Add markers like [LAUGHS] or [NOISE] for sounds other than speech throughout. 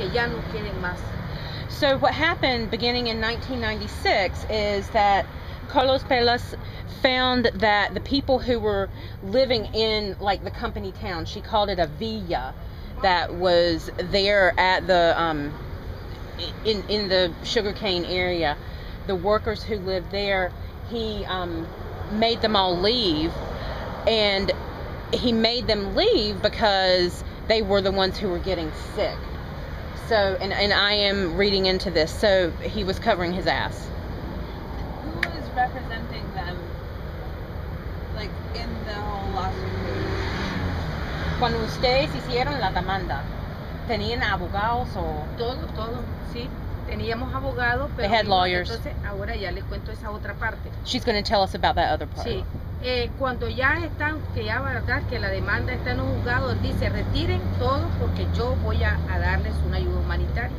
que ya no queden más. So what happened beginning in 1996 is that Carlos Pellas found that the people who were living in like the company town, she called it a villa, that was there at the um, in in the sugarcane area, the workers who lived there, he um, made them all leave, and he made them leave because they were the ones who were getting sick. So, and, and I am reading into this. So he was covering his ass. Who is representing them? Like in the whole lawsuit? Cuando ustedes hicieron la demanda, ¿tenían abogados o...? Todo, todo, sí. Teníamos abogados, pero They had lawyers. entonces ahora ya les cuento esa otra parte. She's going to tell us about that other part. Sí. Eh, cuando ya están, que ya verdad que la demanda está en un juzgado, dice retiren todo porque yo voy a, a darles una ayuda humanitaria.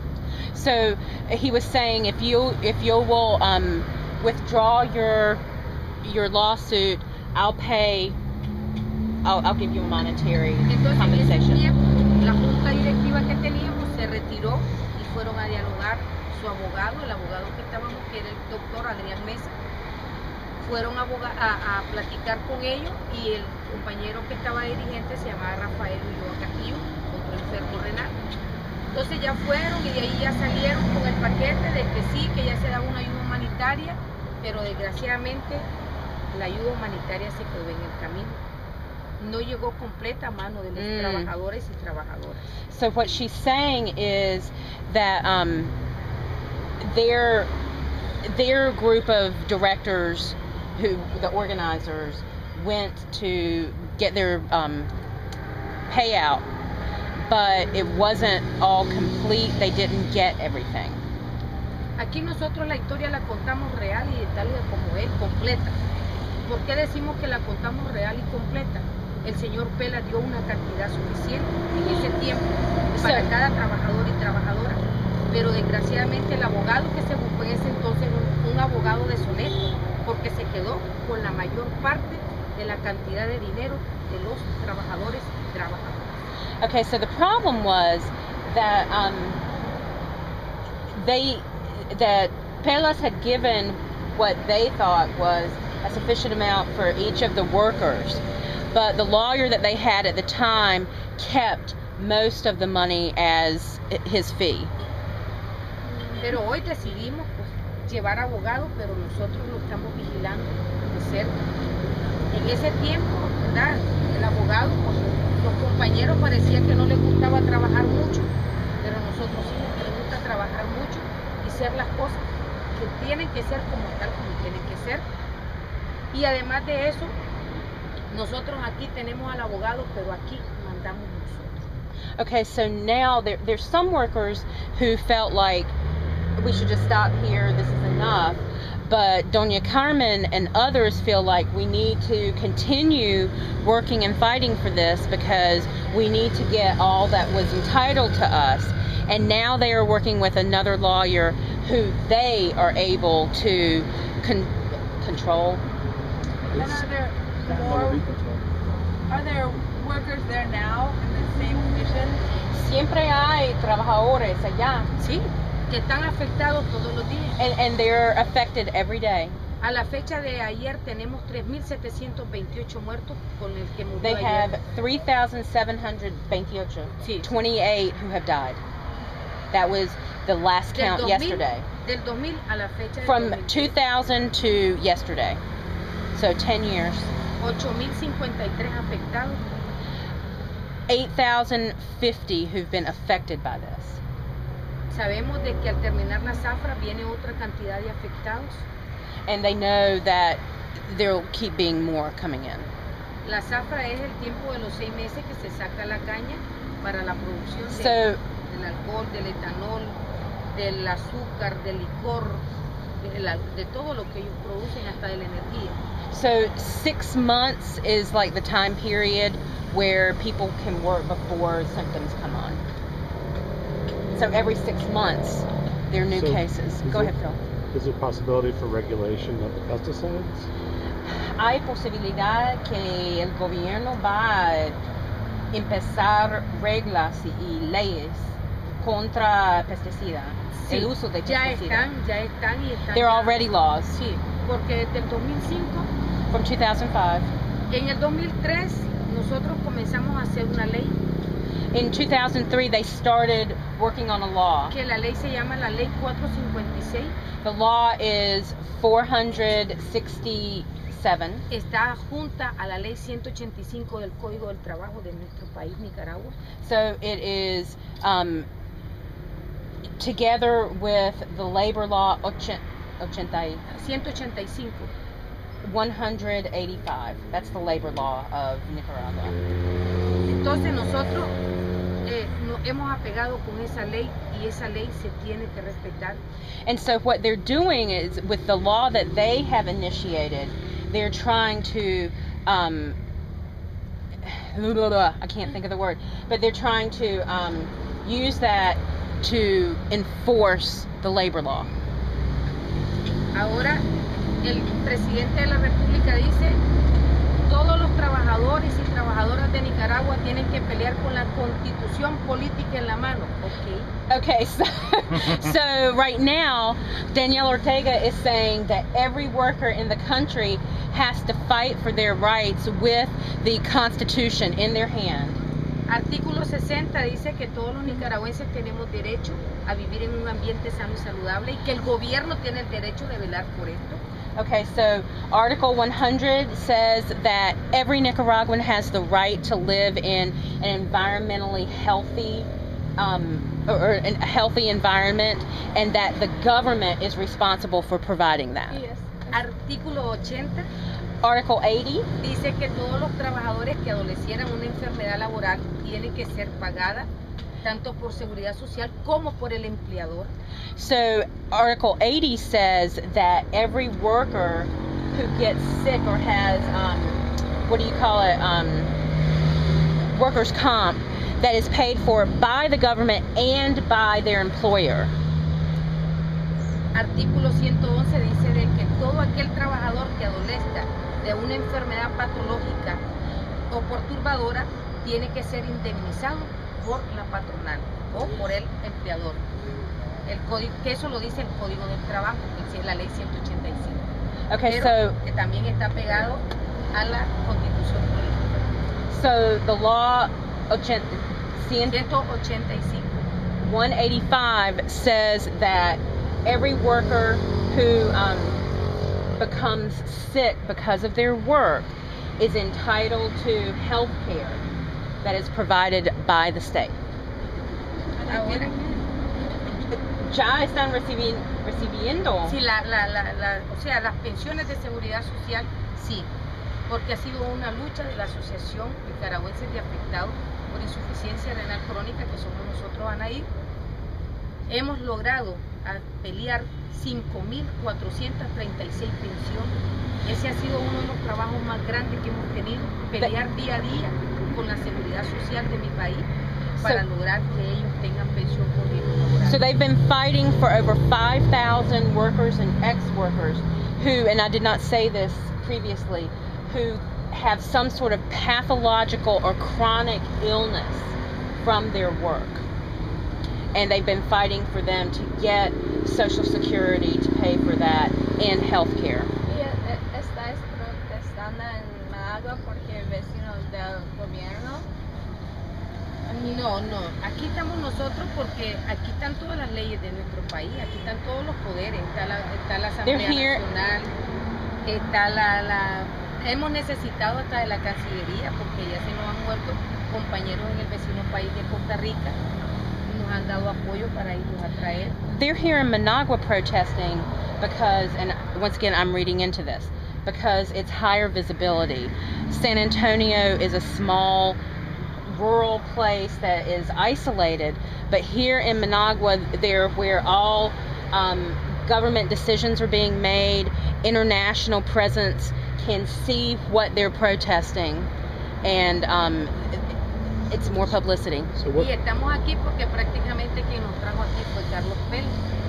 So he was saying if you if you will um, withdraw your your lawsuit, I'll pay. I'll, I'll give you a monetary Entonces en ese compensation. tiempo la junta directiva que teníamos se retiró y fueron a dialogar su abogado, el abogado que estábamos, que era el doctor Adrián Mesa, fueron a, a- a platicar con ellos y el compañero que estaba dirigente se llamaba Rafael Ulloa Castillo, otro enfermo renal. Entonces ya fueron y de ahí ya salieron con el paquete de que sí, que ya se daba una ayuda humanitaria, pero desgraciadamente la ayuda humanitaria se quedó en el camino. No llegó completa a mano de los Mm. trabajadores y trabajadoras. So what she's saying is that um, their their group of directors, who the organizers, went to get their um, payout, but it wasn't all complete. They didn't get everything. Aquí nosotros la historia la contamos real y tal y como él, completa. ¿Por qué decimos que la contamos real y completa? El señor Pela dio una cantidad suficiente en ese tiempo para cada trabajador y trabajadora. Pero desgraciadamente el abogado que se buscó en ese entonces un, un abogado deshonesto, porque se quedó con la mayor parte de la cantidad de dinero de los trabajadores y trabajadoras. Okay, so the problem was that um, they that Pellas had given what they thought was a sufficient amount for each of the workers, but the lawyer that they had at the time kept most of the money as his fee. Pero hoy decidimos llevar abogado, pero nosotros lo estamos vigilando de cerca. En ese tiempo, ¿verdad? El abogado, pues, los compañeros parecía que no les gustaba trabajar mucho, pero nosotros sí nos gusta trabajar mucho y hacer las cosas que tienen que ser como tal, como tienen que ser. Y además de eso, nosotros aquí tenemos al abogado, pero aquí mandamos nosotros. Okay, so now there, there's some workers who felt like we should just stop here, this is enough. But Doña Carmen and others feel like we need to continue working and fighting for this because we need to get all that was entitled to us. And now they are working with another lawyer who they are able to con- control. And are there more? Are there workers there now in the same condition? Siempre hay trabajadores allá, Sí, que están afectados todos los días. and, and they're affected every day. A la fecha de ayer tenemos 3.728 muertos con el que murió They ayer. have 3,728, Sí. 28 who have died. That was the last Del count 2000 yesterday. Del 2000 a la fecha From 2000. 2000 to yesterday. So 10 years. 8.053 afectados. 8,050 who've been affected by this. Sabemos de que al terminar la zafra viene otra cantidad de afectados. And they know that there'll keep being more coming in. La zafra es el tiempo de los seis meses que se saca la caña para la producción de- So, del alcohol, del etanol, del azúcar, del licor, de, la- de todo lo que ellos producen, hasta de la energía. so six months is like the time period where people can work before symptoms come on. So every six months, there are new So, cases. is Go it- ahead, Phil. Is there possibility for regulation of the pesticides? Hay posibilidad que el gobierno va a empezar reglas y leyes contra pesticida, Sí, el uso de ya pesticida. están, ya están y están. There are ya- already laws Sí, porque desde el 2005, from 2005. en el 2003, nosotros comenzamos a hacer una ley, In 2003, they started working on a law. que la ley se llama la Ley 456, The law is 467. está junta a la Ley 185 del Código del Trabajo de nuestro país, Nicaragua. So it is um, together with the labor law ochen- 80 185. 185. That's the labor law of Nicaragua. Entonces nosotros eh, nos hemos apegado con esa ley y esa ley se tiene que respetar. And so what they're doing is with the law that they have initiated, they're trying to um, I can't think of the word, but they're trying to um, use that to enforce the labor law. Ahora el presidente de la República dice, trabajadores y trabajadoras de Nicaragua tienen que pelear con la constitución política en la mano. Ok. Okay, so [LAUGHS] so right now, Danielle Ortega is saying that every worker in the country has to fight for their rights with the Constitution in their hand. Artículo 60 dice que todos los nicaragüenses tenemos derecho a vivir en un ambiente sano y saludable y que el gobierno tiene el derecho de velar por esto. Okay, so Article 100 says that every Nicaraguan has the right to live in an environmentally healthy, um, or, or a healthy environment, and that the government is responsible for providing that. Y es, Artículo 80 Article 80 dice que todos los trabajadores que adolecieran una enfermedad laboral tienen que ser pagadas tanto por seguridad social como por el empleador. So Article 80 says that every worker who gets sick or has um, what do you call it um, workers comp that is paid for by the government and by their employer. Artículo 111 dice de que todo aquel trabajador que adolezca de una enfermedad patológica o perturbadora tiene que ser indemnizado por la patronal o por el empleador. El código, que eso lo dice el Código del Trabajo, que es la ley 185. Okay, pero so que también está pegado a la Constitución política. so the law 80 185. 185 says that every worker who um, becomes sick because of their work is entitled to health care that is provided by the state. Ya están recibi- recibiendo. Sí, la, la, la, la- o sea, las pensiones de seguridad social, sí, porque ha sido una lucha de la Asociación Nicaragüense de Afectados por Insuficiencia Renal Crónica, que somos nosotros, Anaí. Hemos logrado a pelear 5.436 pensiones. Ese ha sido uno de los trabajos más grandes que hemos tenido, pelear día a día con la seguridad social de mi país para So- lograr que ellos tengan pensión por laboral. So they've been fighting for over 5,000 workers and ex-workers who, and I did not say this previously, who have some sort of pathological or chronic illness from their work. And they've been fighting for them to get Social Security to pay for that and health care. Vecinos del gobierno. No, no. Aquí estamos nosotros porque aquí están todas las leyes de nuestro país, aquí están todos los poderes. Está la, está la Asamblea. Nacional, está la, la... Hemos necesitado hasta de la Cancillería porque ya se nos han muerto compañeros en el vecino país de Costa Rica y nos han dado apoyo para irlos a traer. they're here in Managua protesting because, and once again, I'm reading into this, because it's higher visibility. San Antonio is a small rural place that is isolated, but here in Managua, they're where all um, government decisions are being made, international presence can see what they're protesting, and um, it's more publicity. So what, Y estamos aquí porque prácticamente quien nos trajo aquí fue Carlos Pérez.